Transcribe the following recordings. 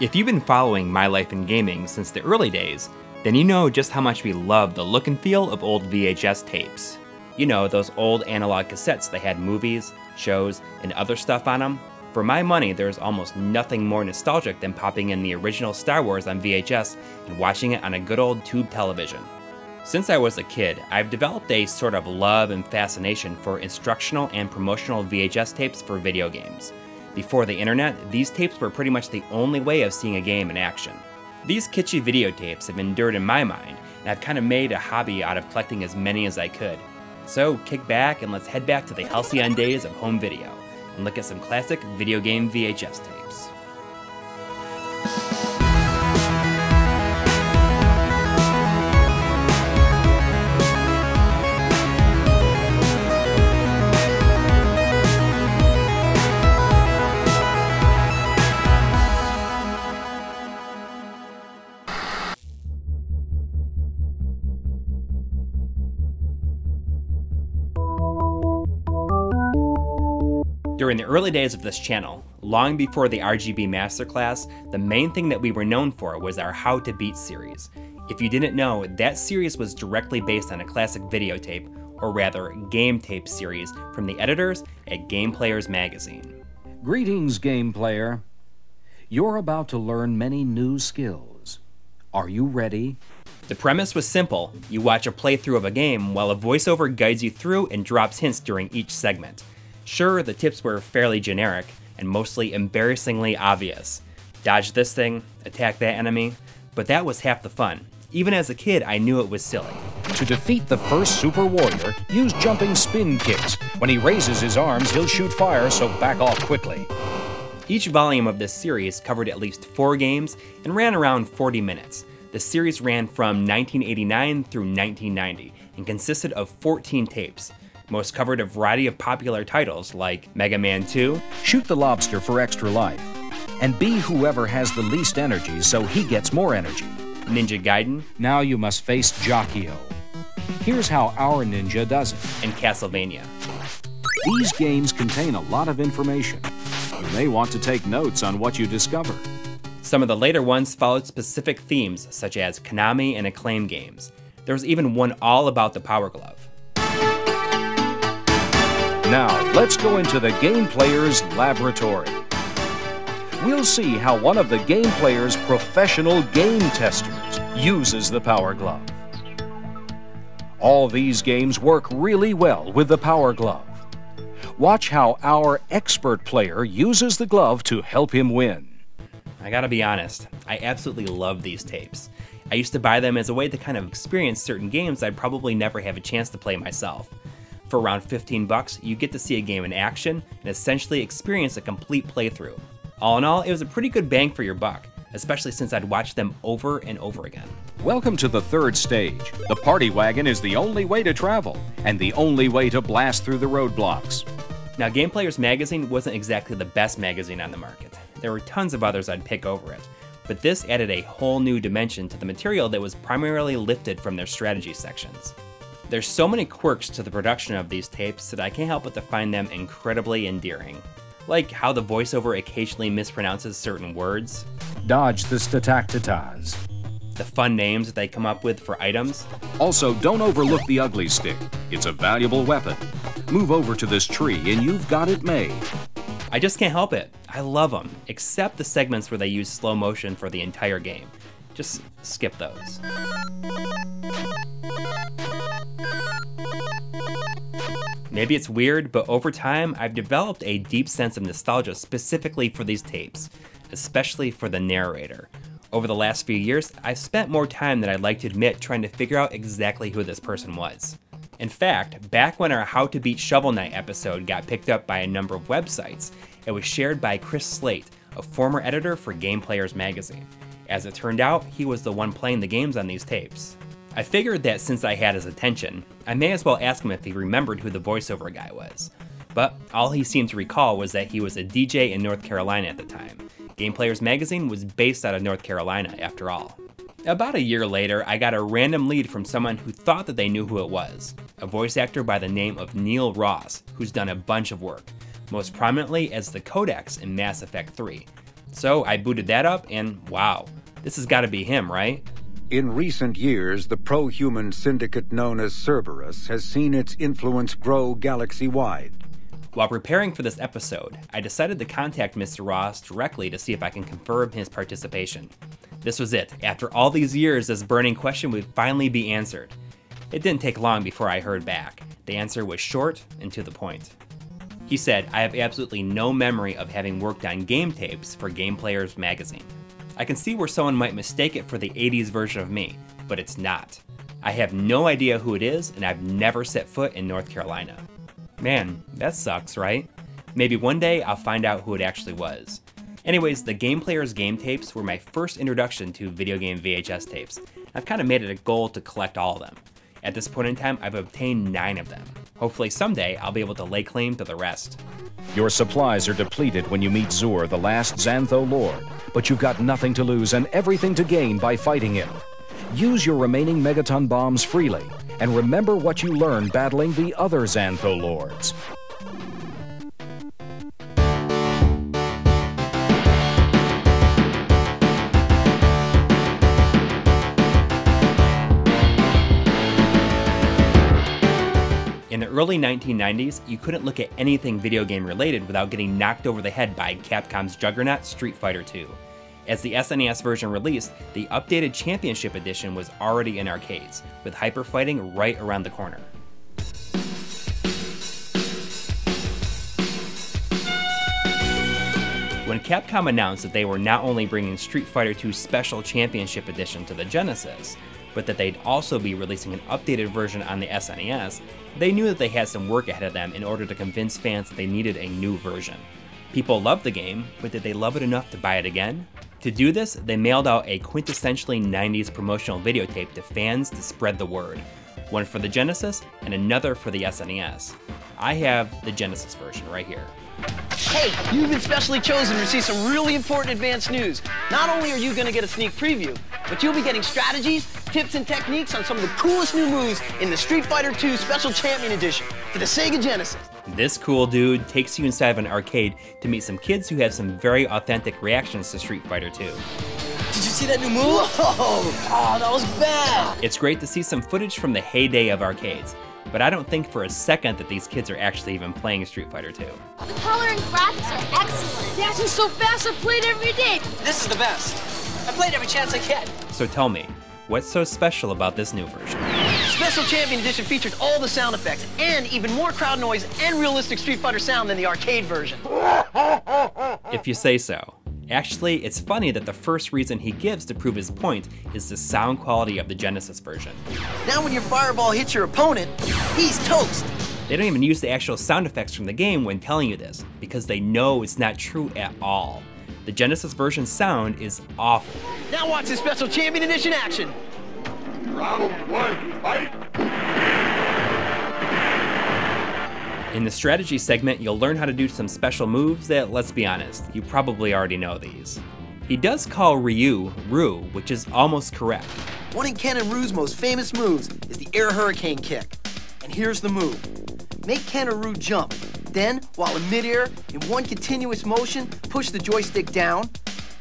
If you've been following My Life in Gaming since the early days, then you know just how much we love the look and feel of old VHS tapes. You know, those old analog cassettes that had movies, shows, and other stuff on them. For my money, there's almost nothing more nostalgic than popping in the original Star Wars on VHS and watching it on a good old tube television. Since I was a kid, I've developed a sort of love and fascination for instructional and promotional VHS tapes for video games. Before the internet, these tapes were pretty much the only way of seeing a game in action. These kitschy videotapes have endured in my mind, and I've kind of made a hobby out of collecting as many as I could. So kick back and let's head back to the halcyon days of home video and look at some classic video game VHS tapes. The early days of this channel, long before the RGB Masterclass, the main thing that we were known for was our How to Beat series. If you didn't know, that series was directly based on a classic videotape, or rather, game tape series from the editors at Game Players magazine. Greetings, game player. You're about to learn many new skills. Are you ready? The premise was simple you watch a playthrough of a game while a voiceover guides you through and drops hints during each segment. Sure, the tips were fairly generic and mostly embarrassingly obvious. Dodge this thing, attack that enemy, but that was half the fun. Even as a kid, I knew it was silly. To defeat the first Super Warrior, use jumping spin kicks. When he raises his arms, he'll shoot fire, so back off quickly. Each volume of this series covered at least four games and ran around 40 minutes. The series ran from 1989 through 1990 and consisted of 14 tapes. Most covered a variety of popular titles like Mega Man 2, Shoot the lobster for extra life. And be whoever has the least energy so he gets more energy. Ninja Gaiden, Now you must face Jaquio. Here's how our ninja does it. and Castlevania. These games contain a lot of information. You may want to take notes on what you discover. Some of the later ones followed specific themes, such as Konami and Acclaim games. There was even one all about the Power Glove. Now, let's go into the game player's laboratory. We'll see how one of the game player's professional game testers uses the Power Glove. All these games work really well with the Power Glove. Watch how our expert player uses the glove to help him win. I gotta be honest, I absolutely love these tapes. I used to buy them as a way to kind of experience certain games I'd probably never have a chance to play myself. For around 15 bucks, you get to see a game in action and essentially experience a complete playthrough. All in all, it was a pretty good bang for your buck, especially since I'd watched them over and over again. Welcome to the third stage. The party wagon is the only way to travel and the only way to blast through the roadblocks. Now, Game Players Magazine wasn't exactly the best magazine on the market. There were tons of others I'd pick over it, but this added a whole new dimension to the material that was primarily lifted from their strategy sections. There's so many quirks to the production of these tapes that I can't help but to find them incredibly endearing. Like how the voiceover occasionally mispronounces certain words, Dodge the statactatas. the fun names that they come up with for items, Also, don't overlook the ugly stick. It's a valuable weapon. Move over to this tree and you've got it made. I just can't help it. I love them, except the segments where they use slow motion for the entire game. Just skip those. Maybe it's weird, but over time, I've developed a deep sense of nostalgia specifically for these tapes, especially for the narrator. Over the last few years, I've spent more time than I'd like to admit trying to figure out exactly who this person was. In fact, back when our How to Beat Shovel Knight episode got picked up by a number of websites, it was shared by Chris Slate, a former editor for Game Players magazine. As it turned out, he was the one playing the games on these tapes. I figured that since I had his attention, I may as well ask him if he remembered who the voiceover guy was. But all he seemed to recall was that he was a DJ in North Carolina at the time. Game Players magazine was based out of North Carolina, after all. About a year later, I got a random lead from someone who thought that they knew who it was a voice actor by the name of Neil Ross, who's done a bunch of work, most prominently as the Codex in Mass Effect 3. So I booted that up, and wow, this has got to be him, right? In recent years, the pro-human syndicate known as Cerberus has seen its influence grow galaxy-wide. While preparing for this episode, I decided to contact Mr. Ross directly to see if I can confirm his participation. This was it. After all these years, this burning question would finally be answered. It didn't take long before I heard back. The answer was short and to the point. He said, I have absolutely no memory of having worked on game tapes for Game Players magazine. I can see where someone might mistake it for the 80s version of me, but it's not. I have no idea who it is, and I've never set foot in North Carolina. Man, that sucks, right? Maybe one day I'll find out who it actually was. Anyways, the Game Players game tapes were my first introduction to video game VHS tapes. I've kind of made it a goal to collect all of them. At this point in time, I've obtained nine of them. Hopefully, someday I'll be able to lay claim to the rest. Your supplies are depleted when you meet Zur, the last Xantho Lord, but you've got nothing to lose and everything to gain by fighting him. Use your remaining megaton bombs freely, and remember what you learned battling the other Xantho Lords. Early 1990s, you couldn't look at anything video game related without getting knocked over the head by Capcom's juggernaut Street Fighter II. As the SNES version released, the updated Championship Edition was already in arcades, with hyper fighting right around the corner. When Capcom announced that they were not only bringing Street Fighter II Special Championship Edition to the Genesis, but that they'd also be releasing an updated version on the SNES, they knew that they had some work ahead of them in order to convince fans that they needed a new version. People loved the game, but did they love it enough to buy it again? To do this, they mailed out a quintessentially 90s promotional videotape to fans to spread the word. One for the Genesis and another for the SNES. I have the Genesis version right here. Hey, you've been specially chosen to receive some really important advanced news. Not only are you going to get a sneak preview, but you'll be getting strategies, tips, and techniques on some of the coolest new moves in the Street Fighter II Special Champion Edition for the Sega Genesis. This cool dude takes you inside of an arcade to meet some kids who have some very authentic reactions to Street Fighter 2. Did you see that new move? Whoa! Oh, that was bad! It's great to see some footage from the heyday of arcades, but I don't think for a second that these kids are actually even playing Street Fighter 2. The color and graphics are excellent. Dancing so fast, I played every day. This is the best. I played every chance I get. So tell me, what's so special about this new version? Special Champion Edition featured all the sound effects and even more crowd noise and realistic Street Fighter sound than the arcade version. If you say so. Actually, it's funny that the first reason he gives to prove his point is the sound quality of the Genesis version. Now when your fireball hits your opponent, he's toast. They don't even use the actual sound effects from the game when telling you this, because they know it's not true at all. The Genesis version sound is awful. Now watch this Special Champion Edition action. Round one, fight! In the strategy segment, you'll learn how to do some special moves that, let's be honest, you probably already know these. He does call Ryu Ru, which is almost correct. One of Ken and Ru's most famous moves is the air hurricane kick. And here's the move. Make Ken or Ru jump. Then, while in midair, in one continuous motion, push the joystick down,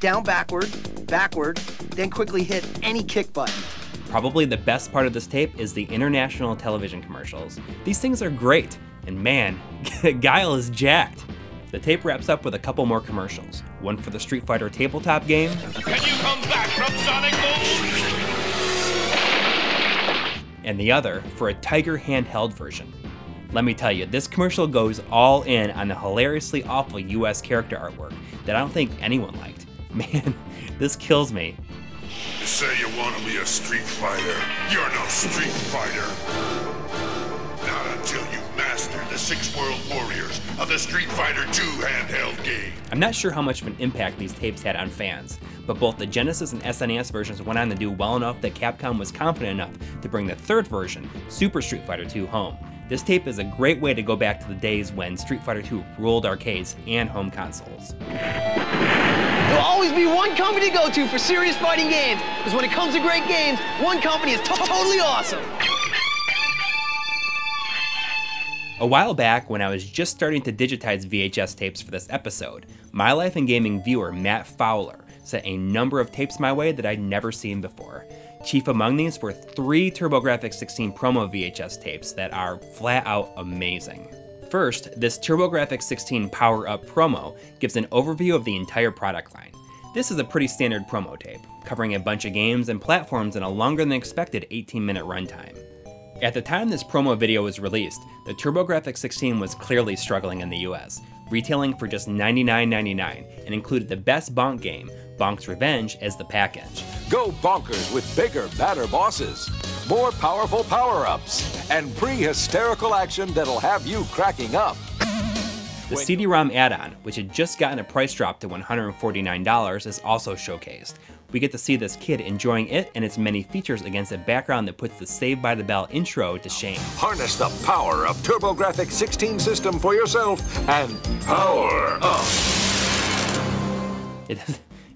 down backward, backward, then quickly hit any kick button. Probably the best part of this tape is the international television commercials. These things are great, and man, Guile is jacked. The tape wraps up with a couple more commercials. One for the Street Fighter tabletop game, Can you come back from Sonic Boom? and the other for a Tiger handheld version. Let me tell you, this commercial goes all in on the hilariously awful US character artwork that I don't think anyone liked. Man, this kills me. You say you want to be a Street Fighter. You're no Street Fighter. The six world warriors of the Street Fighter 2 handheld game. I'm not sure how much of an impact these tapes had on fans, but both the Genesis and SNES versions went on to do well enough that Capcom was confident enough to bring the third version, Super Street Fighter II, home. This tape is a great way to go back to the days when Street Fighter II ruled arcades and home consoles. There'll always be one company to go to for serious fighting games. Because when it comes to great games, one company is to- totally awesome. A while back, when I was just starting to digitize VHS tapes for this episode, My Life in Gaming viewer Matt Fowler sent a number of tapes my way that I'd never seen before. Chief among these were three TurboGrafx 16 promo VHS tapes that are flat out amazing. First, this TurboGrafx 16 Power Up promo gives an overview of the entire product line. This is a pretty standard promo tape, covering a bunch of games and platforms in a longer than expected 18 minute runtime. At the time this promo video was released, the TurboGrafx 16 was clearly struggling in the US, retailing for just $99.99 and included the best Bonk game, Bonk's Revenge, as the package. Go bonkers with bigger, badder bosses, more powerful power ups, and pre hysterical action that'll have you cracking up. The CD-ROM add-on, which had just gotten a price drop to $149, is also showcased. We get to see this kid enjoying it and its many features against a background that puts the Saved by the Bell intro to shame. Harness the power of TurboGrafx 16 system for yourself and power up. It,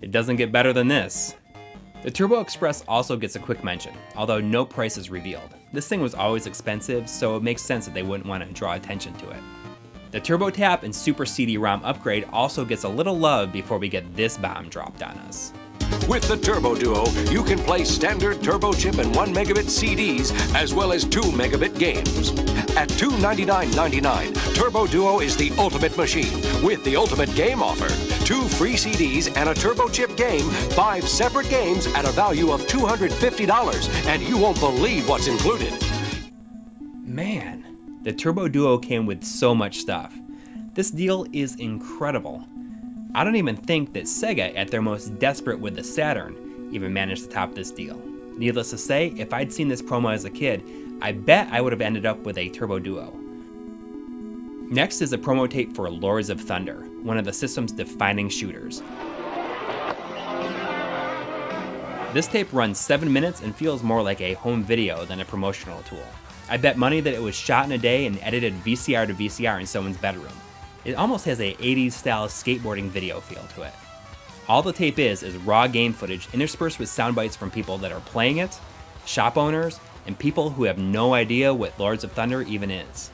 it doesn't get better than this. The Turbo Express also gets a quick mention, although no price is revealed. This thing was always expensive, so it makes sense that they wouldn't want to draw attention to it. The Turbo Tap and Super CD-ROM upgrade also gets a little love before we get this bomb dropped on us. With the Turbo Duo, you can play standard turbo chip and 1 megabit CDs as well as 2 megabit games. At $299.99, Turbo Duo is the ultimate machine with the ultimate game offer. Two free CDs and a turbo chip game, five separate games at a value of $250, and you won't believe what's included. Man, the Turbo Duo came with so much stuff. This deal is incredible. I don't even think that Sega, at their most desperate with the Saturn, even managed to top this deal. Needless to say, if I'd seen this promo as a kid, I bet I would have ended up with a Turbo Duo. Next is a promo tape for Lords of Thunder, one of the system's defining shooters. This tape runs 7 minutes and feels more like a home video than a promotional tool. I bet money that it was shot in a day and edited VCR to VCR in someone's bedroom. It almost has a 80s style skateboarding video feel to it. All the tape is is raw game footage interspersed with sound bites from people that are playing it, shop owners, and people who have no idea what Lords of Thunder even is.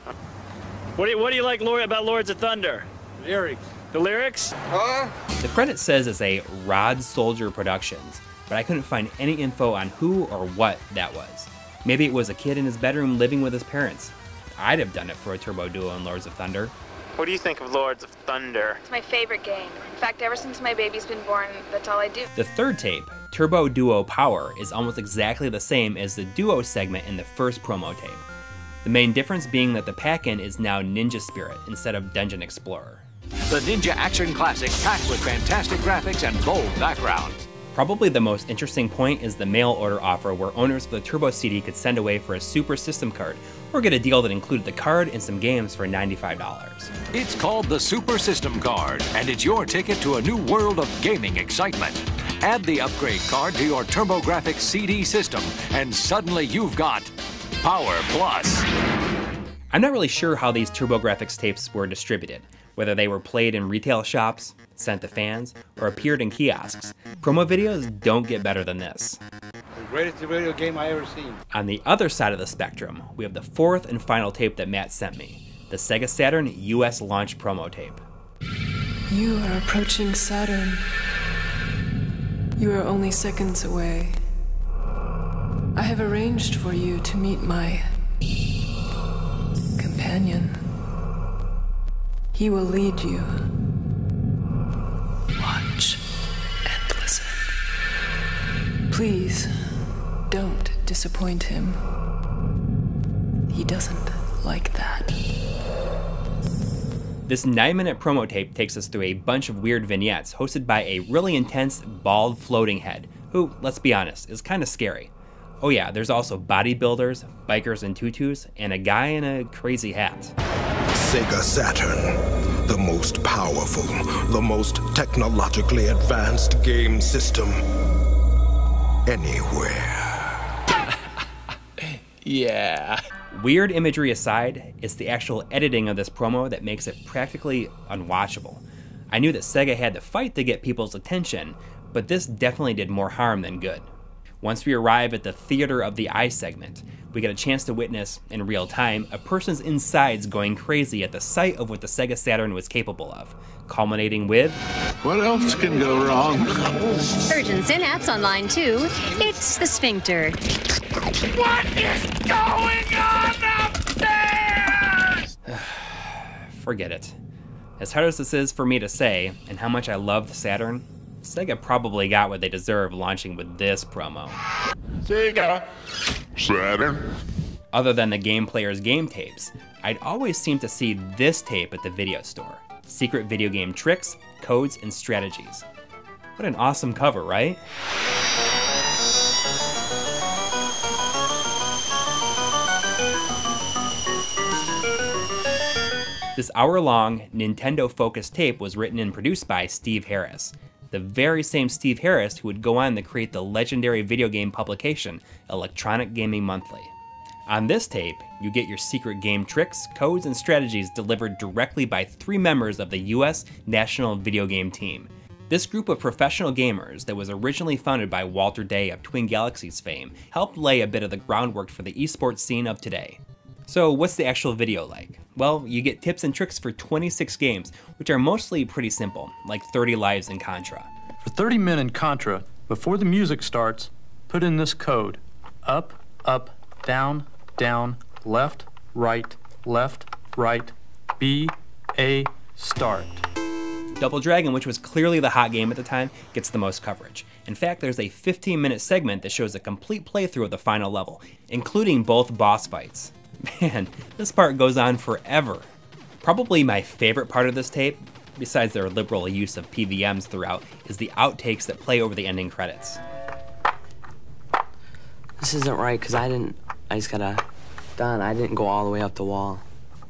What do you, what do you like Lord, about Lords of Thunder? Lyrics. The lyrics? Huh? The credit says it's a Rod Soldier Productions, but I couldn't find any info on who or what that was. Maybe it was a kid in his bedroom living with his parents. I'd have done it for a Turbo Duo in Lords of Thunder. What do you think of Lords of Thunder? It's my favorite game. In fact, ever since my baby's been born, that's all I do. The third tape, Turbo Duo Power, is almost exactly the same as the Duo segment in the first promo tape. The main difference being that the pack-in is now Ninja Spirit instead of Dungeon Explorer. The Ninja Action Classic packed with fantastic graphics and bold backgrounds. Probably the most interesting point is the mail order offer where owners of the Turbo CD could send away for a Super System card or get a deal that included the card and some games for $95. It's called the Super System Card, and it's your ticket to a new world of gaming excitement. Add the upgrade card to your TurboGrafx CD system, and suddenly you've got Power Plus. I'm not really sure how these TurboGrafx tapes were distributed, whether they were played in retail shops, sent to fans, or appeared in kiosks. Promo videos don't get better than this. The greatest video game I ever seen. On the other side of the spectrum, we have the fourth and final tape that Matt sent me the Sega Saturn US launch promo tape. You are approaching Saturn. You are only seconds away. I have arranged for you to meet my companion. He will lead you. Watch and listen. Please don't disappoint him. He doesn't like that. This 9 minute promo tape takes us through a bunch of weird vignettes hosted by a really intense, bald floating head, who, let's be honest, is kind of scary. Oh, yeah, there's also bodybuilders, bikers in tutus, and a guy in a crazy hat. Sega Saturn, the most powerful, the most technologically advanced game system anywhere. Yeah. Weird imagery aside, it's the actual editing of this promo that makes it practically unwatchable. I knew that Sega had to fight to get people's attention, but this definitely did more harm than good. Once we arrive at the Theater of the Eye segment, we get a chance to witness, in real time, a person's insides going crazy at the sight of what the Sega Saturn was capable of, culminating with What else can go wrong? Urgent Synapse on line two. It's the sphincter. What is going on upstairs? forget it. As hard as this is for me to say, and how much I love the Saturn, Sega probably got what they deserve launching with this promo. Sega. Saturn. Other than the game player's game tapes, I'd always seem to see this tape at the video store. Secret video game tricks, codes, and strategies. What an awesome cover, right? This hour long, Nintendo focused tape was written and produced by Steve Harris, the very same Steve Harris who would go on to create the legendary video game publication, Electronic Gaming Monthly. On this tape, you get your secret game tricks, codes, and strategies delivered directly by three members of the US National Video Game Team. This group of professional gamers that was originally founded by Walter Day of Twin Galaxies fame helped lay a bit of the groundwork for the esports scene of today. So, what's the actual video like? Well, you get tips and tricks for 26 games, which are mostly pretty simple, like 30 lives in Contra. For 30 men in Contra, before the music starts, put in this code up, up, down, down, left, right, left, right, B, A, start. Double Dragon, which was clearly the hot game at the time, gets the most coverage. In fact, there's a 15 minute segment that shows a complete playthrough of the final level, including both boss fights. Man, this part goes on forever. Probably my favorite part of this tape, besides their liberal use of PVMs throughout, is the outtakes that play over the ending credits. This isn't right because I didn't. I just gotta. Done. I didn't go all the way up the wall.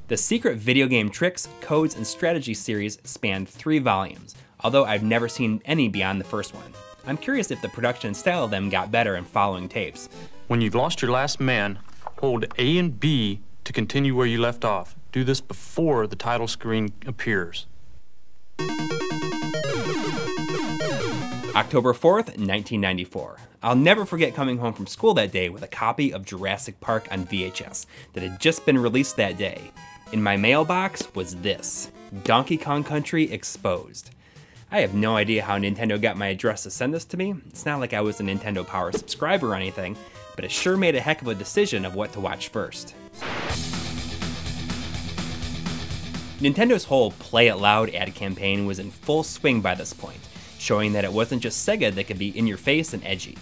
The secret video game tricks, codes, and strategy series spanned three volumes, although I've never seen any beyond the first one. I'm curious if the production style of them got better in following tapes. When you've lost your last man, hold A and B to continue where you left off. Do this before the title screen appears. October 4th, 1994. I'll never forget coming home from school that day with a copy of Jurassic Park on VHS that had just been released that day. In my mailbox was this Donkey Kong Country Exposed. I have no idea how Nintendo got my address to send this to me. It's not like I was a Nintendo Power subscriber or anything, but it sure made a heck of a decision of what to watch first. Nintendo's whole Play It Loud ad campaign was in full swing by this point, showing that it wasn't just Sega that could be in your face and edgy.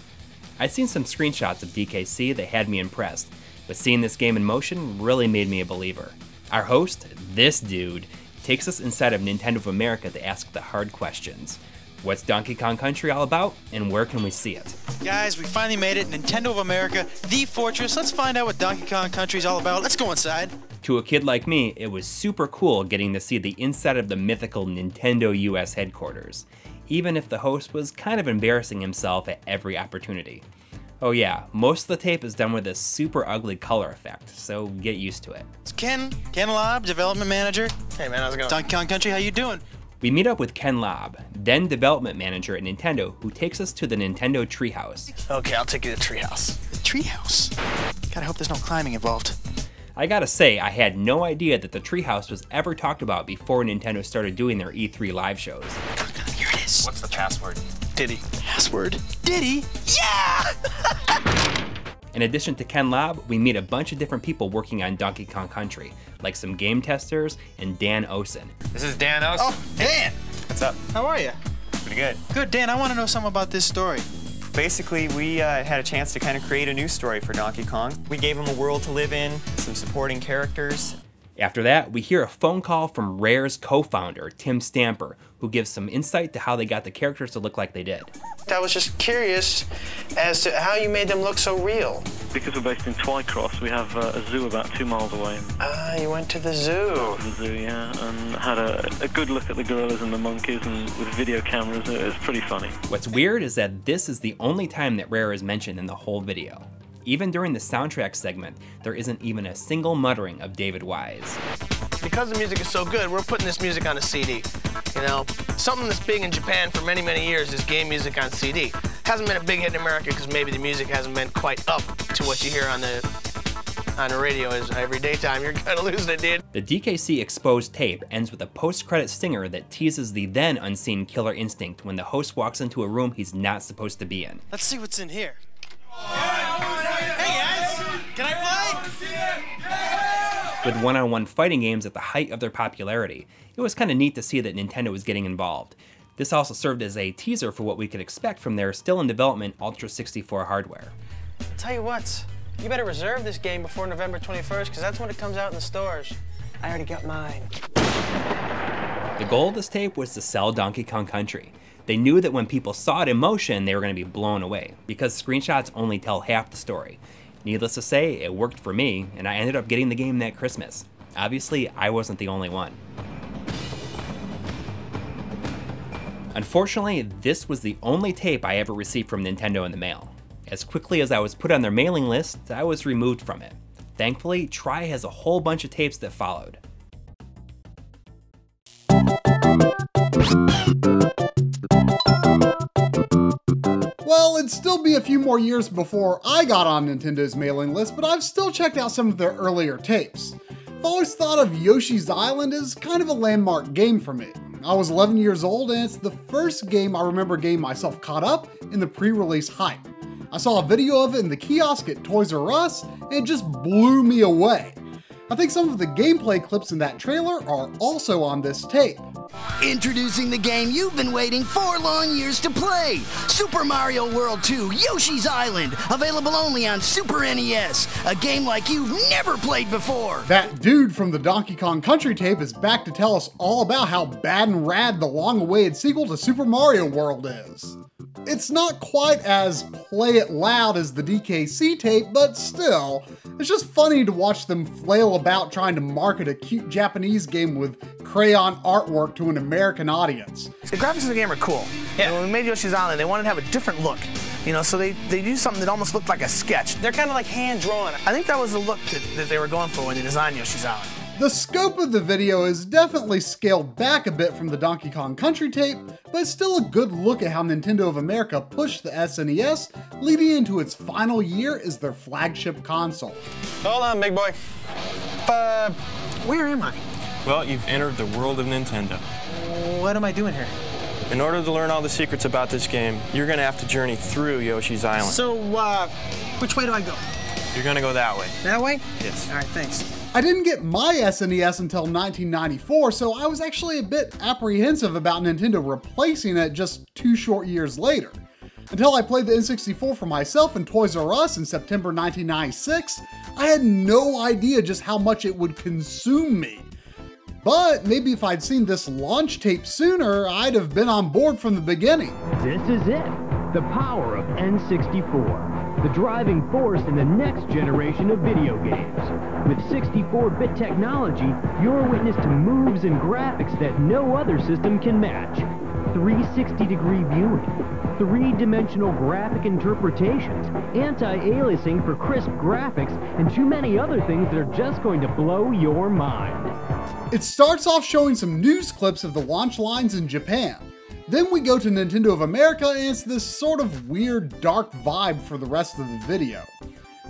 I'd seen some screenshots of DKC that had me impressed, but seeing this game in motion really made me a believer. Our host, this dude, takes us inside of Nintendo of America to ask the hard questions. What's Donkey Kong Country all about, and where can we see it? Guys, we finally made it. Nintendo of America, the fortress. Let's find out what Donkey Kong Country is all about. Let's go inside. To a kid like me, it was super cool getting to see the inside of the mythical Nintendo US headquarters, even if the host was kind of embarrassing himself at every opportunity. Oh yeah, most of the tape is done with this super ugly color effect, so get used to it. It's Ken, Ken Lobb, development manager. Hey man, how's it going? Donkey Kong Country, how you doing? We meet up with Ken Lobb, then development manager at Nintendo, who takes us to the Nintendo Treehouse. Okay, I'll take you to the Treehouse. The Treehouse? Gotta hope there's no climbing involved. I gotta say, I had no idea that the Treehouse was ever talked about before Nintendo started doing their E3 live shows. Here it is. What's the password? Diddy. Password? Diddy? Yeah! In addition to Ken Lobb, we meet a bunch of different people working on Donkey Kong Country, like some game testers and Dan Owsen. This is Dan Owsen. Oh, Dan! What's up? How are you? Pretty good. Good, Dan. I want to know something about this story. Basically, we uh, had a chance to kind of create a new story for Donkey Kong. We gave him a world to live in, some supporting characters. After that, we hear a phone call from Rare's co founder, Tim Stamper, who gives some insight to how they got the characters to look like they did. I was just curious as to how you made them look so real. Because we're based in Twycross, we have uh, a zoo about two miles away. Ah, you went to the zoo. The zoo, yeah, and had a, a good look at the gorillas and the monkeys, and with video cameras, it was pretty funny. What's weird is that this is the only time that Rare is mentioned in the whole video. Even during the soundtrack segment, there isn't even a single muttering of David Wise. Because the music is so good, we're putting this music on a CD. You know, something that's big in Japan for many, many years is game music on CD. Hasn't been a big hit in America because maybe the music hasn't been quite up to what you hear on the on the radio is every daytime. You're kind of losing it, dude. The DKC exposed tape ends with a post-credit stinger that teases the then unseen killer instinct when the host walks into a room he's not supposed to be in. Let's see what's in here. Hey guys, can I play? With one-on-one fighting games at the height of their popularity, it was kind of neat to see that Nintendo was getting involved. This also served as a teaser for what we could expect from their still in development Ultra 64 hardware. I Tell you what, you better reserve this game before November 21st, because that's when it comes out in the stores. I already got mine. The goal of this tape was to sell Donkey Kong Country. They knew that when people saw it in motion, they were going to be blown away, because screenshots only tell half the story. Needless to say, it worked for me, and I ended up getting the game that Christmas. Obviously, I wasn't the only one. Unfortunately, this was the only tape I ever received from Nintendo in the mail. As quickly as I was put on their mailing list, I was removed from it. Thankfully, Try has a whole bunch of tapes that followed. Well, it'd still be a few more years before I got on Nintendo's mailing list, but I've still checked out some of their earlier tapes. I've always thought of Yoshi's Island as kind of a landmark game for me. I was 11 years old, and it's the first game I remember getting myself caught up in the pre-release hype. I saw a video of it in the kiosk at Toys R Us, and it just blew me away. I think some of the gameplay clips in that trailer are also on this tape. Introducing the game you've been waiting four long years to play Super Mario World 2 Yoshi's Island, available only on Super NES, a game like you've never played before. That dude from the Donkey Kong Country tape is back to tell us all about how bad and rad the long awaited sequel to Super Mario World is. It's not quite as play it loud as the DKC tape, but still, it's just funny to watch them flail about trying to market a cute Japanese game with crayon artwork to an American audience. The graphics of the game are cool. Yeah. When we made Yoshi's Island, they wanted to have a different look. You know, so they, they do something that almost looked like a sketch. They're kind of like hand drawn. I think that was the look that, that they were going for when they designed Yoshi's Island. The scope of the video is definitely scaled back a bit from the Donkey Kong Country tape, but it's still a good look at how Nintendo of America pushed the SNES, leading into its final year as their flagship console. Hold on, big boy. Uh, where am I? Well, you've entered the world of Nintendo. What am I doing here? In order to learn all the secrets about this game, you're going to have to journey through Yoshi's Island. So, uh, which way do I go? You're going to go that way. That way? Yes. All right, thanks. I didn't get my SNES until 1994, so I was actually a bit apprehensive about Nintendo replacing it just two short years later. Until I played the N64 for myself in Toys R Us in September 1996, I had no idea just how much it would consume me. But maybe if I'd seen this launch tape sooner, I'd have been on board from the beginning. This is it, the power of N64 the driving force in the next generation of video games. With 64-bit technology, you're witness to moves and graphics that no other system can match. 360-degree viewing, three-dimensional graphic interpretations, anti-aliasing for crisp graphics, and too many other things that are just going to blow your mind. It starts off showing some news clips of the launch lines in Japan. Then we go to Nintendo of America and it's this sort of weird dark vibe for the rest of the video.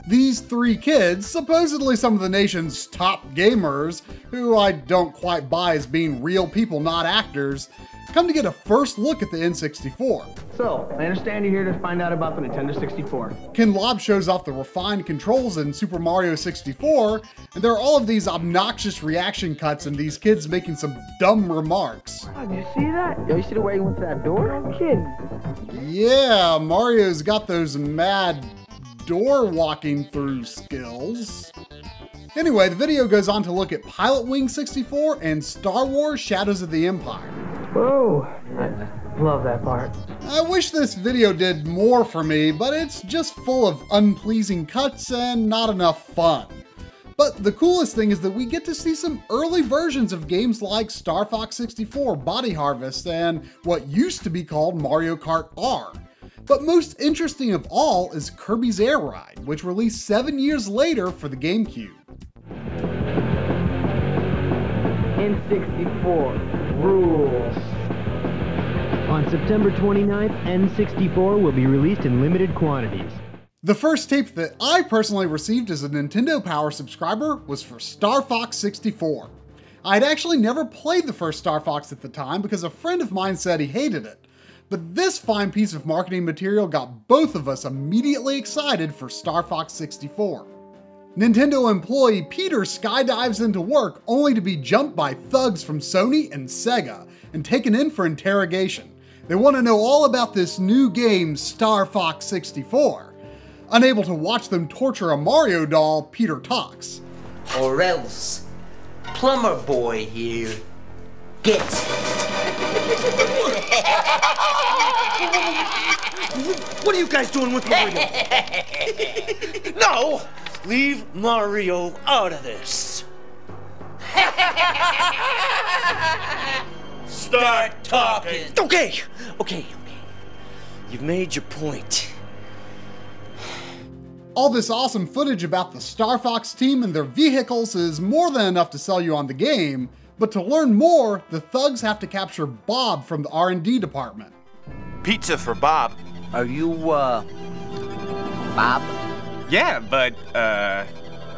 These three kids, supposedly some of the nation's top gamers, who I don't quite buy as being real people, not actors, come to get a first look at the N64. So, I understand you're here to find out about the Nintendo 64. Ken Lobb shows off the refined controls in Super Mario 64, and there are all of these obnoxious reaction cuts and these kids making some dumb remarks. Oh, did you see that? Yo, you see the way he went to that door? No kidding. Yeah, Mario's got those mad door walking through skills. Anyway, the video goes on to look at Pilot Wing 64 and Star Wars Shadows of the Empire. Whoa, I love that part. I wish this video did more for me, but it's just full of unpleasing cuts and not enough fun. But the coolest thing is that we get to see some early versions of games like Star Fox 64, Body Harvest, and what used to be called Mario Kart R. But most interesting of all is Kirby's Air Ride, which released seven years later for the GameCube. N64 rules. On September 29th, N64 will be released in limited quantities. The first tape that I personally received as a Nintendo Power subscriber was for Star Fox 64. I'd actually never played the first Star Fox at the time because a friend of mine said he hated it. But this fine piece of marketing material got both of us immediately excited for Star Fox 64. Nintendo employee Peter skydives into work only to be jumped by thugs from Sony and Sega and taken in for interrogation. They want to know all about this new game, Star Fox 64. Unable to watch them torture a Mario doll, Peter talks. Or else, Plumber Boy here gets What are you guys doing with Mario? no! Leave Mario out of this. Start talking. Okay, okay, okay. You've made your point. All this awesome footage about the Star Fox team and their vehicles is more than enough to sell you on the game, but to learn more, the thugs have to capture Bob from the R&D department. Pizza for Bob. Are you, uh, Bob? Yeah, but, uh,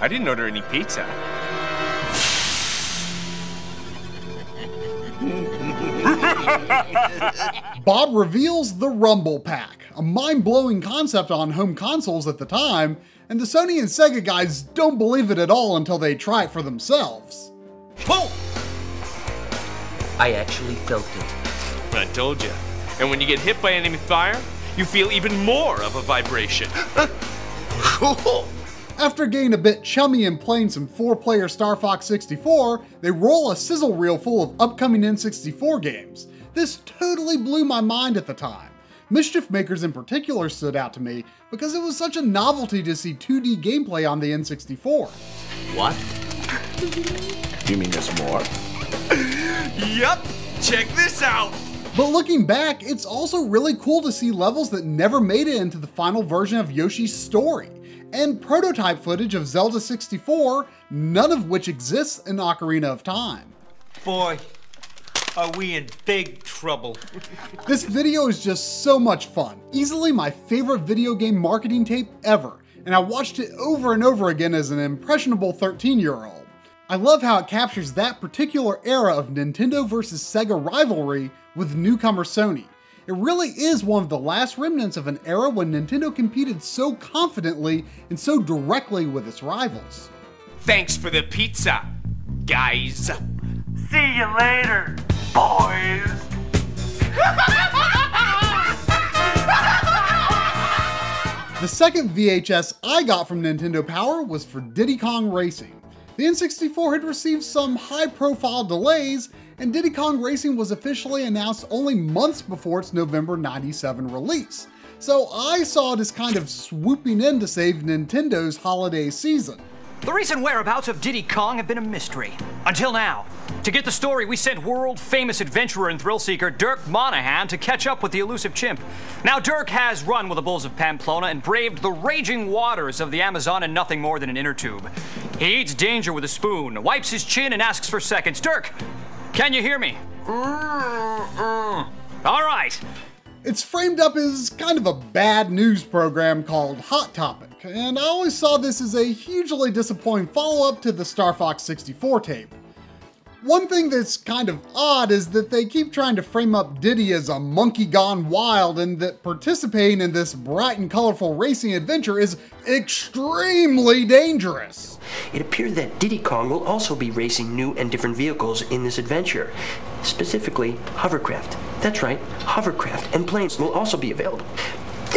I didn't order any pizza. Bob reveals the Rumble Pack, a mind-blowing concept on home consoles at the time, and the Sony and Sega guys don't believe it at all until they try it for themselves. Boom! I actually felt it. I told you. And when you get hit by enemy fire, you feel even more of a vibration. After getting a bit chummy and playing some four-player Star Fox 64, they roll a sizzle reel full of upcoming N64 games. This totally blew my mind at the time. Mischief Makers in particular stood out to me because it was such a novelty to see 2D gameplay on the N64. What? You mean there's more? yup! Check this out! But looking back, it's also really cool to see levels that never made it into the final version of Yoshi's story, and prototype footage of Zelda 64, none of which exists in Ocarina of Time. Boy, are we in big trouble. This video is just so much fun, easily my favorite video game marketing tape ever, and I watched it over and over again as an impressionable 13 year old. I love how it captures that particular era of Nintendo versus Sega rivalry with newcomer Sony. It really is one of the last remnants of an era when Nintendo competed so confidently and so directly with its rivals. Thanks for the pizza, guys. See you later, boys. The second VHS I got from Nintendo Power was for Diddy Kong Racing. The N64 had received some high profile delays, and Diddy Kong Racing was officially announced only months before its November 97 release. So I saw it as kind of swooping in to save Nintendo's holiday season. The recent whereabouts of Diddy Kong have been a mystery. Until now. To get the story, we sent world famous adventurer and thrill seeker Dirk Monahan to catch up with the elusive chimp. Now, Dirk has run with the bulls of Pamplona and braved the raging waters of the Amazon in nothing more than an inner tube. He eats danger with a spoon, wipes his chin, and asks for seconds. Dirk, can you hear me? All right. It's framed up as kind of a bad news program called Hot Topic, and I always saw this as a hugely disappointing follow up to the Star Fox 64 tape. One thing that's kind of odd is that they keep trying to frame up Diddy as a monkey gone wild and that participating in this bright and colorful racing adventure is extremely dangerous. It appears that Diddy Kong will also be racing new and different vehicles in this adventure, specifically hovercraft. That's right, hovercraft and planes will also be available.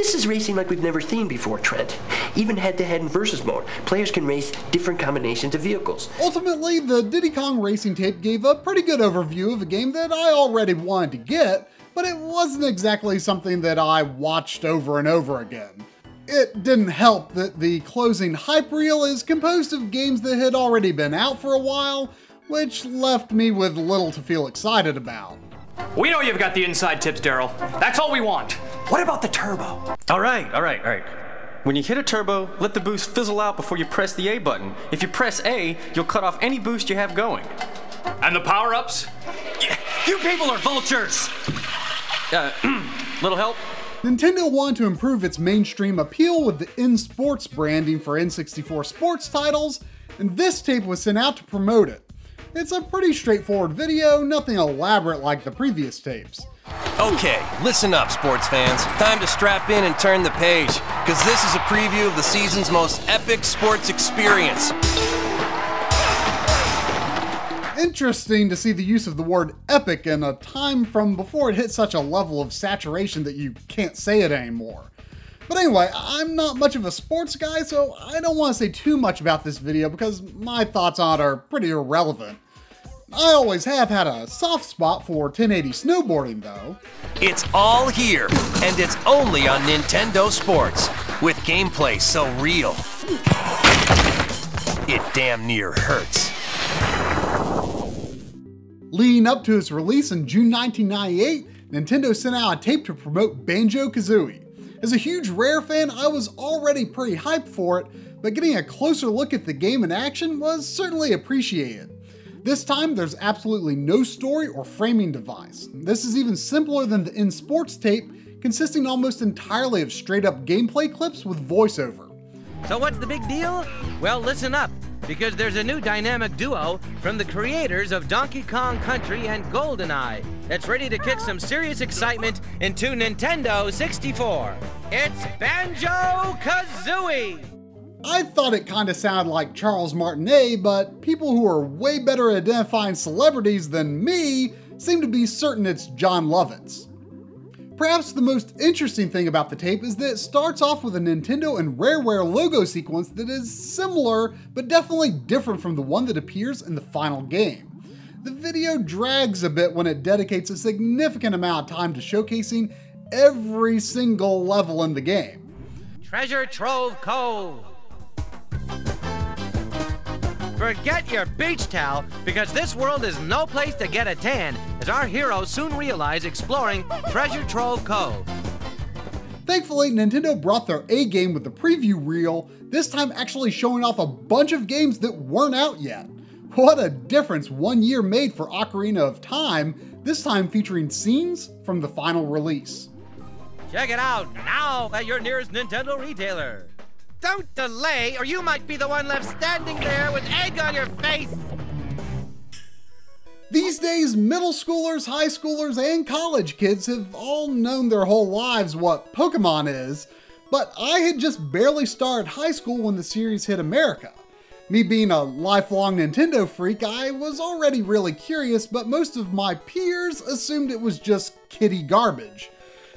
This is racing like we've never seen before, Trent. Even head-to-head and versus mode, players can race different combinations of vehicles. Ultimately, the Diddy Kong Racing tape gave a pretty good overview of a game that I already wanted to get, but it wasn't exactly something that I watched over and over again. It didn't help that the closing hype reel is composed of games that had already been out for a while, which left me with little to feel excited about. We know you've got the inside tips, Daryl. That's all we want. What about the turbo? All right, all right, all right. When you hit a turbo, let the boost fizzle out before you press the A button. If you press A, you'll cut off any boost you have going. And the power ups? Yeah, you people are vultures! Uh, little help? Nintendo wanted to improve its mainstream appeal with the N Sports branding for N64 sports titles, and this tape was sent out to promote it. It's a pretty straightforward video, nothing elaborate like the previous tapes. Okay, listen up, sports fans. Time to strap in and turn the page, because this is a preview of the season's most epic sports experience. Interesting to see the use of the word epic in a time from before it hit such a level of saturation that you can't say it anymore. But anyway, I'm not much of a sports guy, so I don't want to say too much about this video because my thoughts on it are pretty irrelevant. I always have had a soft spot for 1080 snowboarding though. It's all here, and it's only on Nintendo Sports, with gameplay so real. It damn near hurts. Leading up to its release in June 1998, Nintendo sent out a tape to promote Banjo Kazooie. As a huge Rare fan, I was already pretty hyped for it, but getting a closer look at the game in action was certainly appreciated. This time, there's absolutely no story or framing device. This is even simpler than the In Sports tape, consisting almost entirely of straight up gameplay clips with voiceover. So, what's the big deal? Well, listen up, because there's a new dynamic duo from the creators of Donkey Kong Country and GoldenEye that's ready to kick some serious excitement into Nintendo 64. It's Banjo Kazooie! I thought it kinda sounded like Charles Martinet, but people who are way better at identifying celebrities than me seem to be certain it's Jon Lovitz. Perhaps the most interesting thing about the tape is that it starts off with a Nintendo and Rareware logo sequence that is similar, but definitely different from the one that appears in the final game. The video drags a bit when it dedicates a significant amount of time to showcasing every single level in the game. Treasure Trove Cove! Forget your beach towel, because this world is no place to get a tan, as our heroes soon realize exploring Treasure Trove Cove. Thankfully, Nintendo brought their A game with the preview reel, this time actually showing off a bunch of games that weren't out yet. What a difference one year made for Ocarina of Time, this time featuring scenes from the final release. Check it out now at your nearest Nintendo retailer. Don't delay, or you might be the one left standing there with egg on your face! These days, middle schoolers, high schoolers, and college kids have all known their whole lives what Pokemon is, but I had just barely started high school when the series hit America. Me being a lifelong Nintendo freak, I was already really curious, but most of my peers assumed it was just kiddie garbage.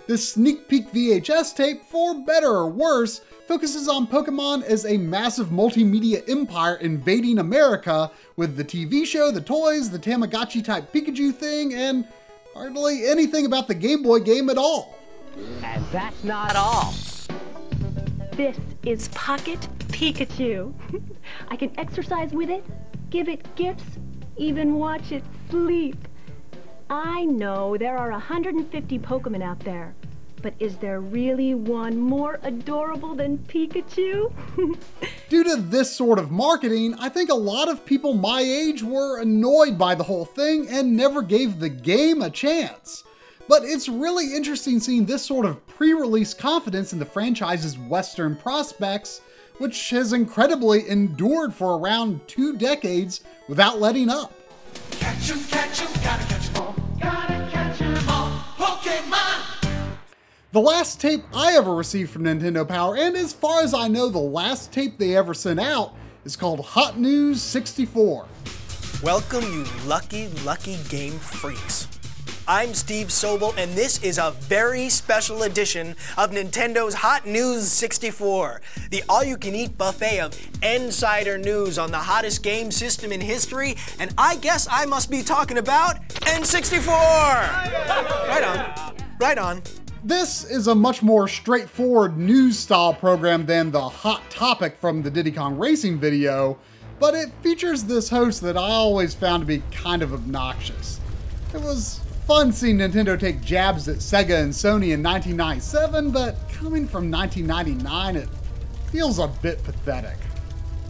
This sneak peek VHS tape, for better or worse, focuses on Pokemon as a massive multimedia empire invading America with the TV show, the toys, the Tamagotchi type Pikachu thing, and hardly anything about the Game Boy game at all. And that's not all. This is Pocket Pikachu. I can exercise with it, give it gifts, even watch it sleep. I know there are 150 Pokemon out there, but is there really one more adorable than Pikachu? Due to this sort of marketing, I think a lot of people my age were annoyed by the whole thing and never gave the game a chance. But it's really interesting seeing this sort of pre-release confidence in the franchise's Western prospects, which has incredibly endured for around two decades without letting up. Catch 'em, catch 'em, gotta catch 'em The last tape I ever received from Nintendo Power, and as far as I know, the last tape they ever sent out, is called Hot News 64. Welcome, you lucky, lucky game freaks. I'm Steve Sobel, and this is a very special edition of Nintendo's Hot News 64, the all you can eat buffet of insider news on the hottest game system in history, and I guess I must be talking about N64! Right on, right on. This is a much more straightforward news style program than the hot topic from the Diddy Kong Racing video, but it features this host that I always found to be kind of obnoxious. It was fun seeing Nintendo take jabs at Sega and Sony in 1997, but coming from 1999, it feels a bit pathetic.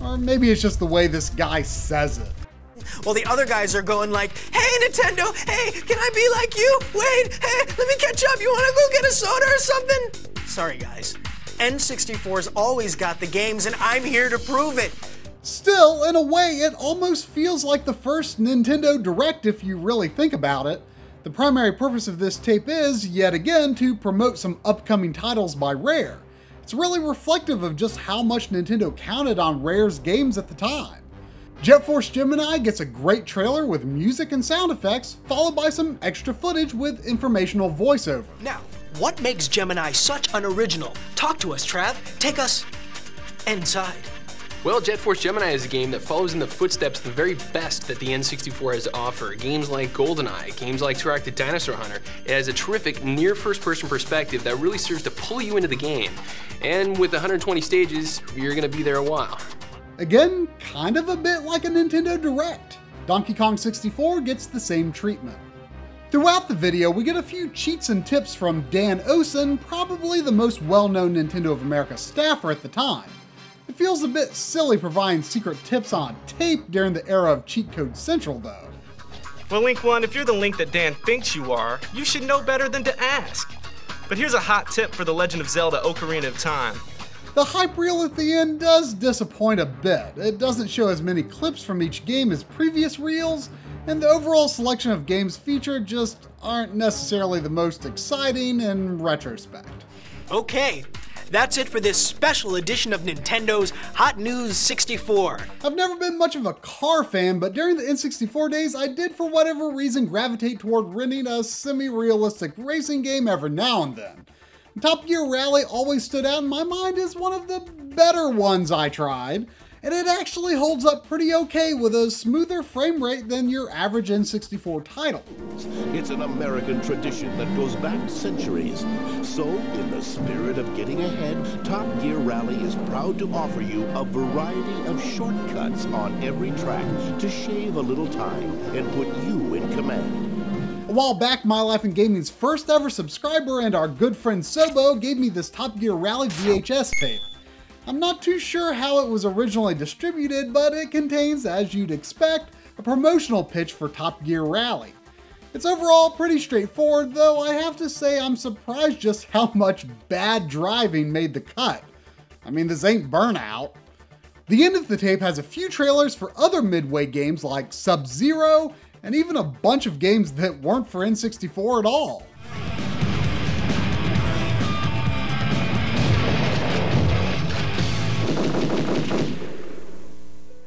Or maybe it's just the way this guy says it. While the other guys are going like, hey Nintendo, hey, can I be like you? Wait, hey, let me catch up. You wanna go get a soda or something? Sorry guys. N64's always got the games and I'm here to prove it. Still, in a way, it almost feels like the first Nintendo Direct if you really think about it. The primary purpose of this tape is, yet again, to promote some upcoming titles by Rare. It's really reflective of just how much Nintendo counted on Rare's games at the time. Jet Force Gemini gets a great trailer with music and sound effects, followed by some extra footage with informational voiceover. Now, what makes Gemini such an original? Talk to us, Trav. Take us inside. Well, Jet Force Gemini is a game that follows in the footsteps of the very best that the N64 has to offer. Games like GoldenEye, games like Turok the Dinosaur Hunter. It has a terrific near first person perspective that really serves to pull you into the game. And with 120 stages, you're going to be there a while. Again, kind of a bit like a Nintendo Direct. Donkey Kong 64 gets the same treatment. Throughout the video, we get a few cheats and tips from Dan Owsen, probably the most well-known Nintendo of America staffer at the time. It feels a bit silly providing secret tips on tape during the era of Cheat Code Central, though. Well, Link 1, if you're the Link that Dan thinks you are, you should know better than to ask. But here's a hot tip for The Legend of Zelda Ocarina of Time. The hype reel at the end does disappoint a bit. It doesn't show as many clips from each game as previous reels, and the overall selection of games featured just aren't necessarily the most exciting in retrospect. Okay, that's it for this special edition of Nintendo's Hot News 64. I've never been much of a car fan, but during the N64 days, I did for whatever reason gravitate toward renting a semi-realistic racing game every now and then. Top Gear Rally always stood out in my mind as one of the better ones I tried, and it actually holds up pretty okay with a smoother frame rate than your average N64 title. It's an American tradition that goes back centuries. So, in the spirit of getting ahead, Top Gear Rally is proud to offer you a variety of shortcuts on every track to shave a little time and put you in command. A while back, My Life in Gaming's first ever subscriber and our good friend Sobo gave me this Top Gear Rally VHS tape. I'm not too sure how it was originally distributed, but it contains, as you'd expect, a promotional pitch for Top Gear Rally. It's overall pretty straightforward, though I have to say I'm surprised just how much bad driving made the cut. I mean, this ain't Burnout. The end of the tape has a few trailers for other Midway games like Sub-Zero and even a bunch of games that weren't for N64 at all.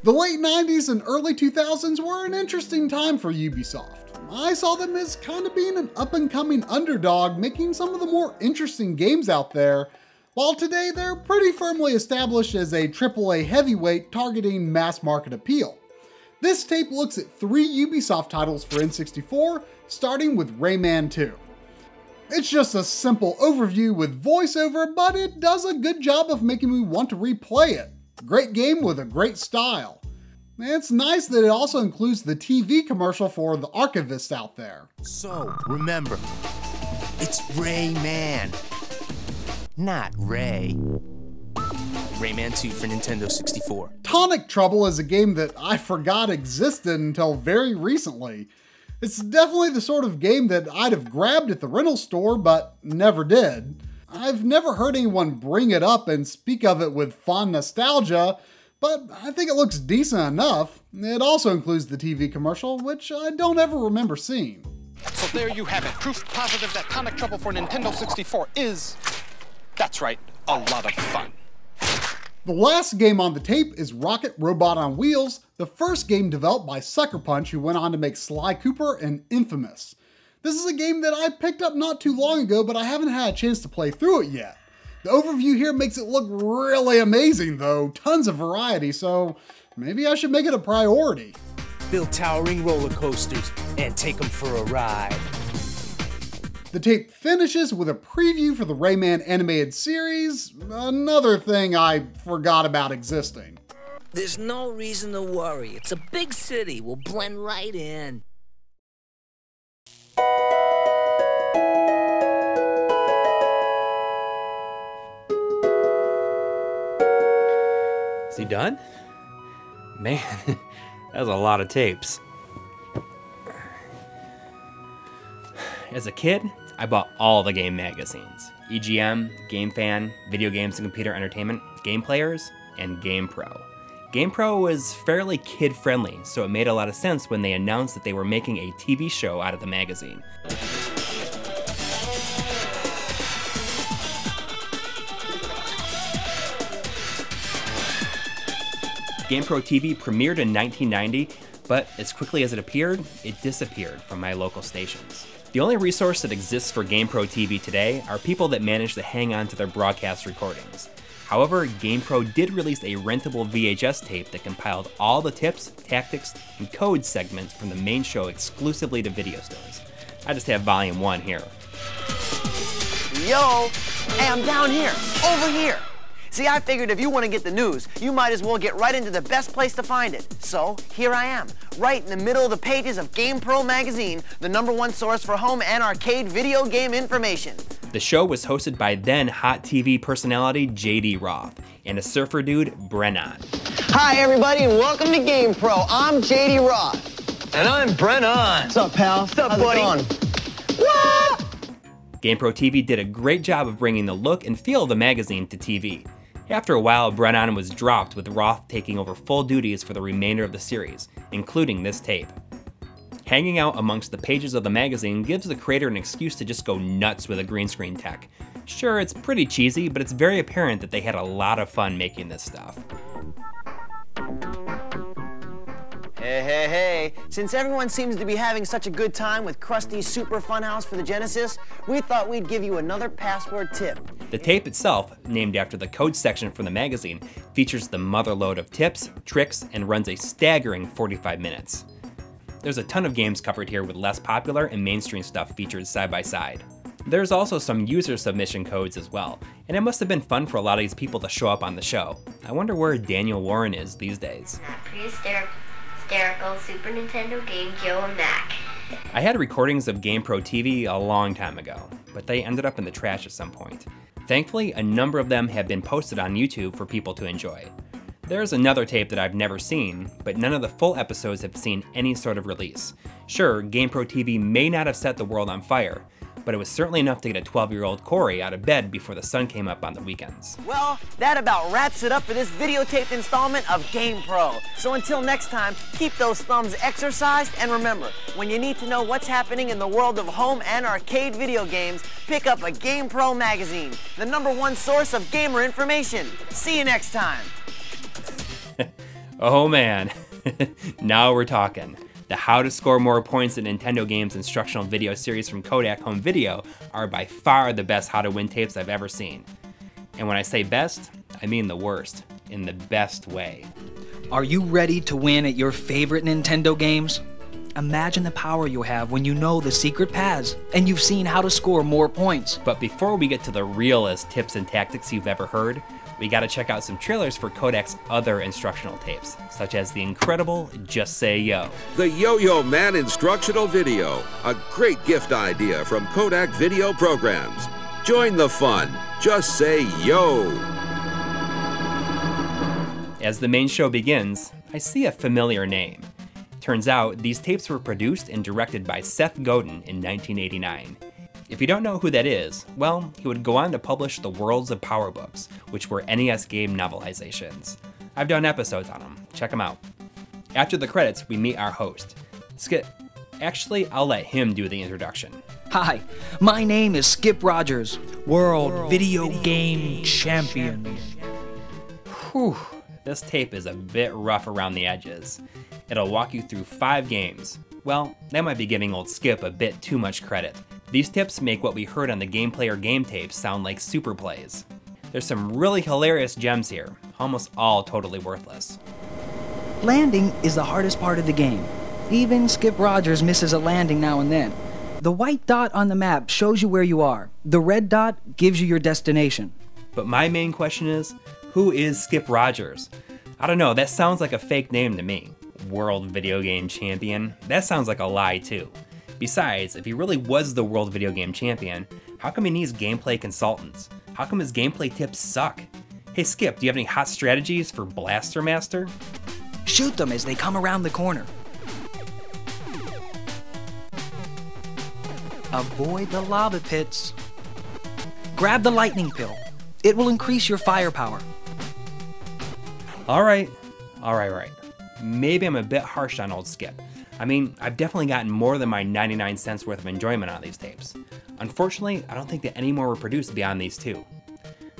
The late 90s and early 2000s were an interesting time for Ubisoft. I saw them as kind of being an up and coming underdog, making some of the more interesting games out there, while today they're pretty firmly established as a AAA heavyweight targeting mass market appeal. This tape looks at three Ubisoft titles for N64, starting with Rayman 2. It's just a simple overview with voiceover, but it does a good job of making me want to replay it. Great game with a great style. It's nice that it also includes the TV commercial for the archivists out there. So, remember, it's Rayman, not Ray. Rayman 2 for Nintendo 64. Tonic Trouble is a game that I forgot existed until very recently. It's definitely the sort of game that I'd have grabbed at the rental store, but never did. I've never heard anyone bring it up and speak of it with fond nostalgia, but I think it looks decent enough. It also includes the TV commercial, which I don't ever remember seeing. So there you have it. Proof positive that Tonic Trouble for Nintendo 64 is, that's right, a lot of fun. The last game on the tape is Rocket Robot on Wheels, the first game developed by Sucker Punch, who went on to make Sly Cooper and Infamous. This is a game that I picked up not too long ago, but I haven't had a chance to play through it yet. The overview here makes it look really amazing though, tons of variety, so maybe I should make it a priority. Build towering roller coasters and take them for a ride. The tape finishes with a preview for the Rayman animated series, another thing I forgot about existing. There's no reason to worry. It's a big city. We'll blend right in. Is he done? Man, That was a lot of tapes. As a kid, I bought all the game magazines EGM, GameFan, Video Games and Computer Entertainment, Game Players, and GamePro. GamePro was fairly kid friendly, so it made a lot of sense when they announced that they were making a TV show out of the magazine. GamePro TV premiered in 1990, but as quickly as it appeared, it disappeared from my local stations. The only resource that exists for GamePro TV today are people that manage to hang on to their broadcast recordings. However, GamePro did release a rentable VHS tape that compiled all the tips, tactics, and code segments from the main show exclusively to video stores. I just have volume 1 here. Yo, hey, I'm down here, over here. See, I figured if you want to get the news, you might as well get right into the best place to find it. So, here I am, right in the middle of the pages of GamePro magazine, the number one source for home and arcade video game information. The show was hosted by then hot TV personality JD Roth and a surfer dude, Brennan. Hi, everybody, and welcome to GamePro. I'm JD Roth. And I'm Brennan. What's up, pal? What's up, How's it buddy? going? GamePro TV did a great job of bringing the look and feel of the magazine to TV. After a while, Brennan was dropped with Roth taking over full duties for the remainder of the series, including this tape. Hanging out amongst the pages of the magazine gives the creator an excuse to just go nuts with a green screen tech. Sure, it's pretty cheesy, but it's very apparent that they had a lot of fun making this stuff. Hey, hey, hey. Since everyone seems to be having such a good time with Krusty's Super Funhouse for the Genesis, we thought we'd give you another password tip. The tape itself, named after the code section from the magazine, features the motherload of tips, tricks, and runs a staggering 45 minutes. There's a ton of games covered here with less popular and mainstream stuff featured side by side. There's also some user submission codes as well, and it must have been fun for a lot of these people to show up on the show. I wonder where Daniel Warren is these days. Pretty hysterical Super Nintendo, GameCube, and Mac. I had recordings of GamePro TV a long time ago, but they ended up in the trash at some point. Thankfully, a number of them have been posted on YouTube for people to enjoy. There's another tape that I've never seen, but none of the full episodes have seen any sort of release. Sure, GamePro TV may not have set the world on fire, but it was certainly enough to get a 12 year old Coury out of bed before the sun came up on the weekends. Well, that about wraps it up for this videotaped installment of Game Pro. So until next time, keep those thumbs exercised, and remember, when you need to know what's happening in the world of home and arcade video games, pick up a Game Pro magazine, the number one source of gamer information. See you next time. Oh man, now we're talking. The How to Score More Points in Nintendo Games instructional video series from Kodak Home Video are by far the best how to win tapes I've ever seen. And when I say best, I mean the worst, in the best way. Are you ready to win at your favorite Nintendo games? Imagine the power you'll have when you know the secret paths and you've seen how to score more points. But before we get to the realest tips and tactics you've ever heard, we gotta check out some trailers for Kodak's other instructional tapes, such as the incredible Just Say Yo. The Yo Yo Man instructional video, a great gift idea from Kodak Video Programs. Join the fun. Just say yo. As the main show begins, I see a familiar name. Turns out these tapes were produced and directed by Seth Godin in 1989. If you don't know who that is, well, he would go on to publish the Worlds of Power books, which were NES game novelizations. I've done episodes on them, check them out. After the credits, we meet our host. Skip. Actually, I'll let him do the introduction. Hi, my name is Skip Rogers, World, Video, Game Champion. Whew, this tape is a bit rough around the edges. It'll walk you through five games. Well, that might be giving old Skip a bit too much credit. These tips make what we heard on the Game Player game tapes sound like super plays. There's some really hilarious gems here, almost all totally worthless. Landing is the hardest part of the game. Even Skip Rogers misses a landing now and then. The white dot on the map shows you where you are. The red dot gives you your destination. But my main question is, who is Skip Rogers? I don't know, that sounds like a fake name to me. World Video Game Champion? That sounds like a lie too. Besides, if he really was the World Video Game Champion, how come he needs gameplay consultants? How come his gameplay tips suck? Hey Skip, do you have any hot strategies for Blaster Master? Shoot them as they come around the corner. Avoid the lava pits. Grab the lightning pill. It will increase your firepower. Alright, alright, right. Maybe I'm a bit harsh on old Skip. I mean, I've definitely gotten more than my 99 cents worth of enjoyment on these tapes. Unfortunately, I don't think that any more were produced beyond these two.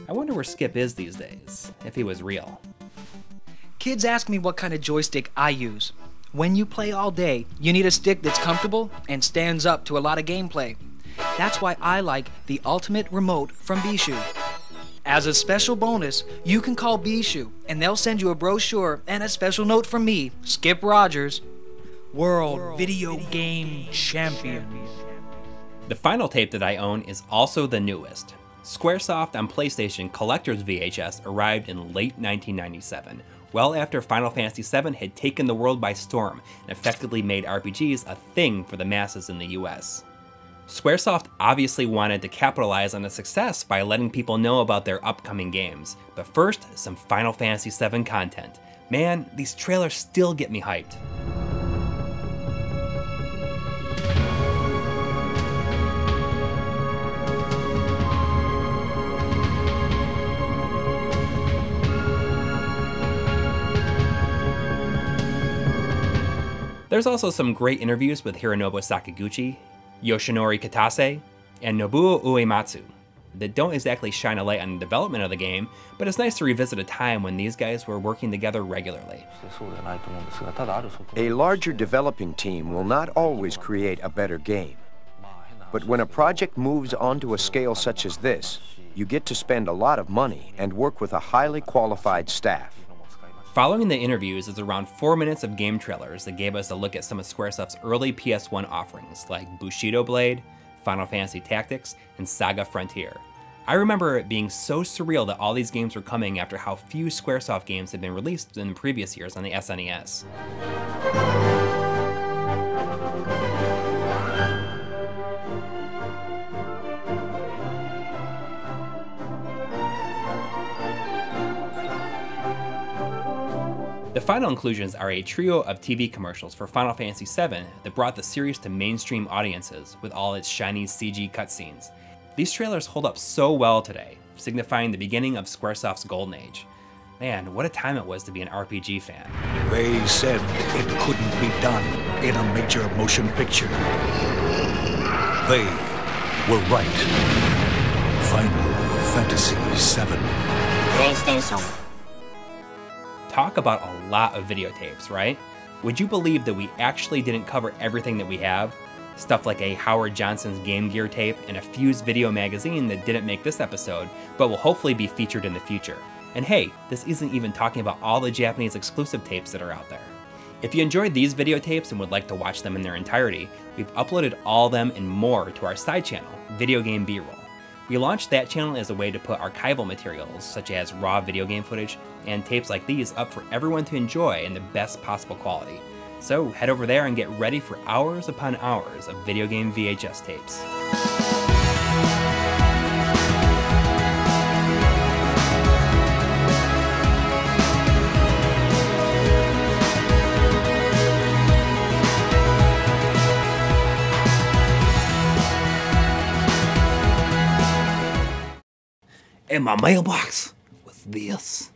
I wonder where Skip is these days, if he was real. Kids ask me what kind of joystick I use. When you play all day, you need a stick that's comfortable and stands up to a lot of gameplay. That's why I like the Ultimate Remote from Beeshu. As a special bonus, you can call Beeshu and they'll send you a brochure and a special note from me, Skip Rogers, World, Video Game Champion. The final tape that I own is also the newest. Squaresoft on PlayStation Collector's VHS arrived in late 1997, well after Final Fantasy VII had taken the world by storm and effectively made RPGs a thing for the masses in the US. Squaresoft obviously wanted to capitalize on the success by letting people know about their upcoming games, but first, some Final Fantasy VII content. Man, these trailers still get me hyped. There's also some great interviews with Hironobu Sakaguchi, Yoshinori Kitase, and Nobuo Uematsu that don't exactly shine a light on the development of the game, but it's nice to revisit a time when these guys were working together regularly. A larger developing team will not always create a better game. But when a project moves onto a scale such as this, you get to spend a lot of money and work with a highly qualified staff. Following the interviews is around 4 minutes of game trailers that gave us a look at some of Squaresoft's early PS1 offerings like Bushido Blade, Final Fantasy Tactics, and Saga Frontier. I remember it being so surreal that all these games were coming after how few Squaresoft games had been released in previous years on the SNES. The final inclusions are a trio of TV commercials for Final Fantasy VII that brought the series to mainstream audiences with all its shiny CG cutscenes. These trailers hold up so well today, signifying the beginning of Squaresoft's golden age. Man, what a time it was to be an RPG fan. They said it couldn't be done in a major motion picture. They were right. Final Fantasy VII. PlayStation talk about a lot of videotapes, right? Would you believe that we actually didn't cover everything that we have? Stuff like a Howard Johnson's Game Gear tape and a Fuse video magazine that didn't make this episode, but will hopefully be featured in the future. And hey, this isn't even talking about all the Japanese exclusive tapes that are out there. If you enjoyed these videotapes and would like to watch them in their entirety, we've uploaded all of them and more to our side channel, Video Game B-Roll. We launched that channel as a way to put archival materials, such as raw video game footage and tapes like these, up for everyone to enjoy in the best possible quality. So head over there and get ready for hours upon hours of video game VHS tapes. In my mailbox with this.